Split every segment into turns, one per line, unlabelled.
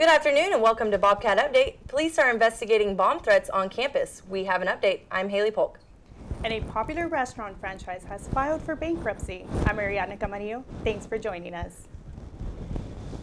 Good afternoon and welcome to Bobcat Update. Police are investigating bomb threats on campus. We have an update. I'm Haley Polk.
And a popular restaurant franchise has filed for bankruptcy. I'm Ariadna Camarillo. Thanks for joining us.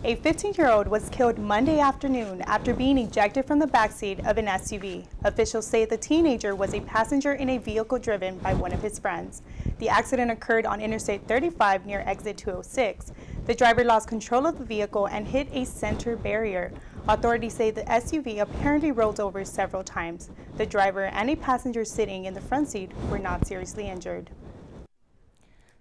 A 15-year-old was killed Monday afternoon after being ejected from the backseat of an SUV. Officials say the teenager was a passenger in a vehicle driven by one of his friends. The accident occurred on Interstate 35 near exit 206. The driver lost control of the vehicle and hit a center barrier. Authorities say the SUV apparently rolled over several times. The driver and a passenger sitting in the front seat were not seriously injured.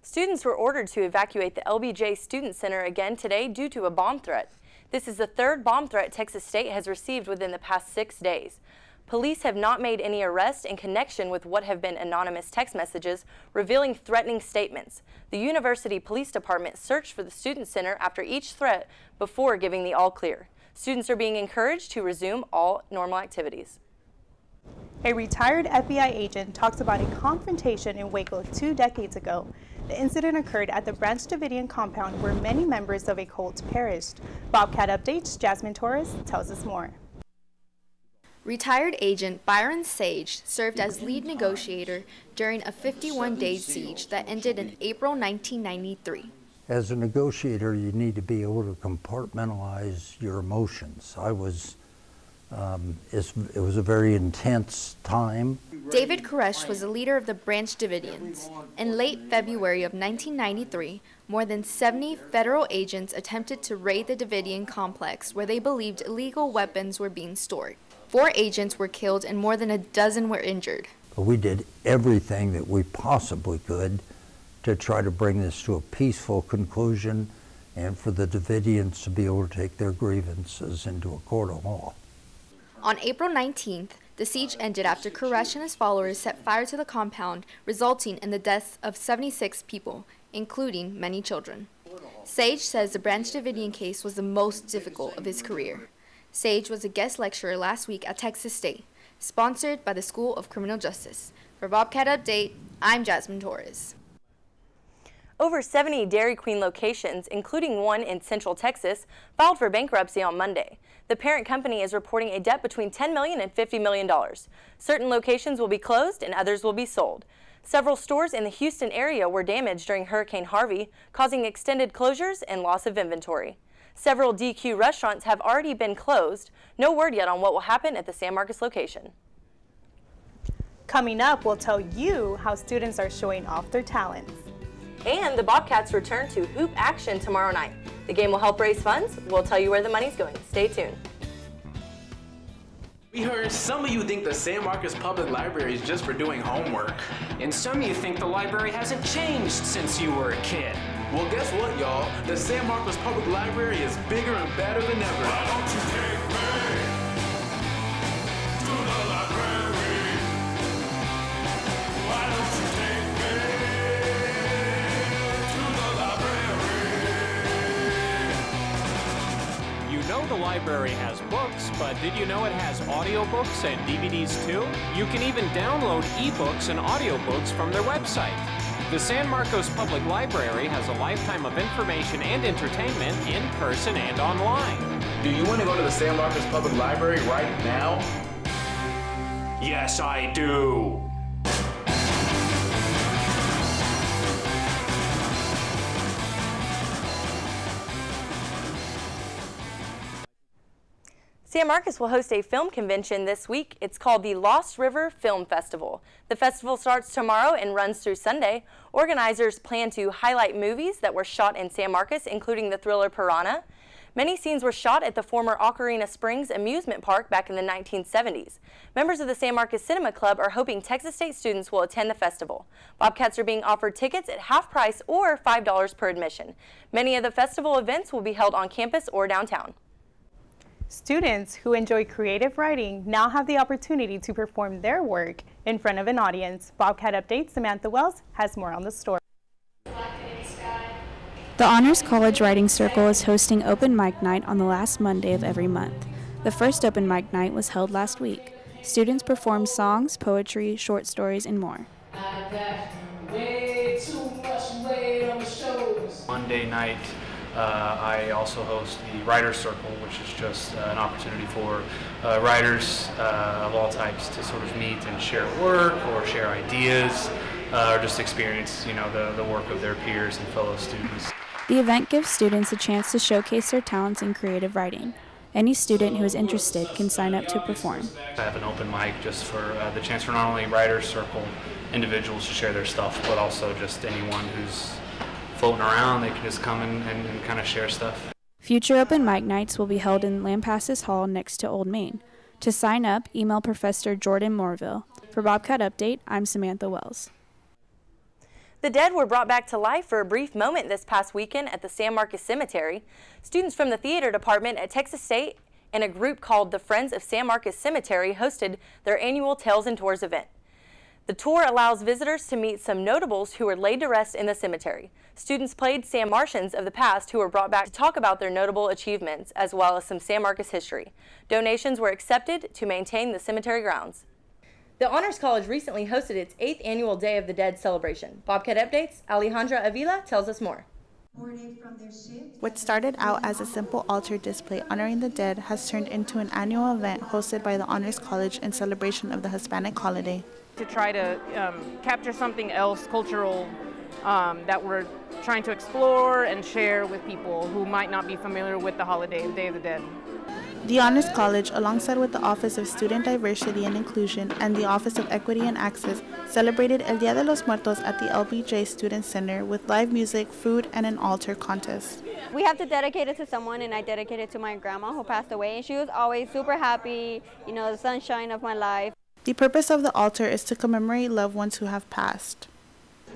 Students were ordered to evacuate the LBJ Student Center again today due to a bomb threat. This is the third bomb threat Texas State has received within the past six days. Police have not made any arrests in connection with what have been anonymous text messages revealing threatening statements. The University Police Department searched for the Student Center after each threat before giving the all clear. Students are being encouraged to resume all normal activities.
A retired FBI agent talks about a confrontation in Waco two decades ago. The incident occurred at the Branch Davidian compound where many members of a cult perished. Bobcat Updates, Jasmine Torres tells us more.
Retired agent Byron Sage served as lead negotiator during a 51-day siege that ended in April 1993.
As a negotiator, you need to be able to compartmentalize your emotions. I was um, it was a very intense time.
David Koresh was the leader of the Branch Davidians. In late February of 1993, more than 70 federal agents attempted to raid the Davidian complex where they believed illegal weapons were being stored. Four agents were killed and more than a dozen were injured.
We did everything that we possibly could to try to bring this to a peaceful conclusion and for the Davidians to be able to take their grievances into a court of law.
On April 19th, the siege ended after Koresh and his followers set fire to the compound, resulting in the deaths of 76 people, including many children. Sage says the Branch Davidian case was the most difficult of his career. Sage was a guest lecturer last week at Texas State, sponsored by the School of Criminal Justice. For Bobcat Update, I'm Jasmine Torres.
Over 70 Dairy Queen locations, including one in Central Texas, filed for bankruptcy on Monday. The parent company is reporting a debt between $10 million and $50 million. Certain locations will be closed and others will be sold. Several stores in the Houston area were damaged during Hurricane Harvey, causing extended closures and loss of inventory. Several DQ restaurants have already been closed. No word yet on what will happen at the San Marcos location.
Coming up, we'll tell you how students are showing off their talents.
And the Bobcats return to hoop action tomorrow night. The game will help raise funds. We'll tell you where the money's going. Stay tuned.
We heard some of you think the San Marcos Public Library is just for doing homework.
And some of you think the library hasn't changed since you were a kid.
Well, guess what, y'all? The San Marcos Public Library is bigger and better than ever.
The library has books, but did you know it has audiobooks and DVDs too? You can even download ebooks and audiobooks from their website. The San Marcos Public Library has a lifetime of information and entertainment in person and online.
Do you want to go to the San Marcos Public Library right now?
Yes, I do.
San Marcos will host a film convention this week. It's called the Lost River Film Festival. The festival starts tomorrow and runs through Sunday. Organizers plan to highlight movies that were shot in San Marcos, including the thriller Piranha. Many scenes were shot at the former Aquarena Springs amusement park back in the 1970s. Members of the San Marcos Cinema Club are hoping Texas State students will attend the festival. Bobcats are being offered tickets at half price or $5 per admission. Many of the festival events will be held on campus or downtown.
Students who enjoy creative writing now have the opportunity to perform their work in front of an audience. Bobcat Update, Samantha Wells has more on the story.
The Honors College Writing Circle is hosting open mic night on the last Monday of every month. The first open mic night was held last week. Students performed songs, poetry, short stories, and more.
Monday night Uh, I also host the Writers Circle, which is just uh, an opportunity for uh, writers uh, of all types to sort of meet and share work or share ideas uh, or just experience, you know, the, the work of their peers and fellow students.
The event gives students a chance to showcase their talents in creative writing. Any student who is interested can sign up to perform.
I have an open mic just for uh, the chance for not only Writers Circle individuals to share their stuff, but also just anyone who's floating around, they can just come and, and, and kind of share stuff.
Future open mic nights will be held in Lampasas Hall next to Old Main. To sign up, email Professor Jordan Morville. For Bobcat Update, I'm Samantha Wells.
The dead were brought back to life for a brief moment this past weekend at the San Marcos Cemetery. Students from the theater department at Texas State and a group called the Friends of San Marcos Cemetery hosted their annual Tales and Tours event. The tour allows visitors to meet some notables who were laid to rest in the cemetery. Students played San Marcans of the past who were brought back to talk about their notable achievements as well as some San Marcos history. Donations were accepted to maintain the cemetery grounds. The Honors College recently hosted its eighth annual Day of the Dead celebration. Bobcat Updates, Alejandra Avila tells us more.
What started out as a simple altar display honoring the dead has turned into an annual event hosted by the Honors College in celebration of the Hispanic holiday.
To try to um, capture something else cultural um, that we're trying to explore and share with people who might not be familiar with the holiday, Day of the Dead.
The Honors College, alongside with the Office of Student Diversity and Inclusion and the Office of Equity and Access, celebrated El Día de los Muertos at the LBJ Student Center with live music, food, and an altar contest.
We have to dedicate it to someone, and I dedicate it to my grandma who passed away, and she was always super happy, you know, the sunshine of my life.
The purpose of the altar is to commemorate loved ones who have passed.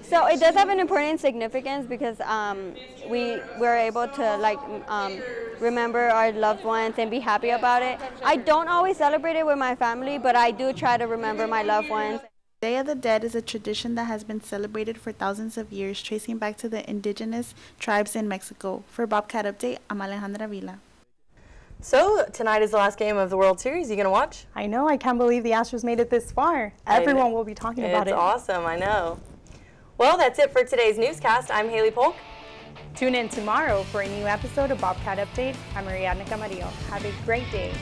So it does have an important significance because um, we were able to like um, remember our loved ones and be happy about it. I don't always celebrate it with my family, but I do try to remember my loved ones.
Day of the Dead is a tradition that has been celebrated for thousands of years, tracing back to the indigenous tribes in Mexico. For Bobcat Update, I'm Alejandra Avila.
So tonight is the last game of the World Series. You gonna watch?
I know. I can't believe the Astros made it this far. Everyone will be talking about
it's
it.
It's awesome. I know. Well, that's it for today's newscast. I'm Haley Polk.
Tune in tomorrow for a new episode of Bobcat Update. I'm Ariadna Camarillo. Have a great day.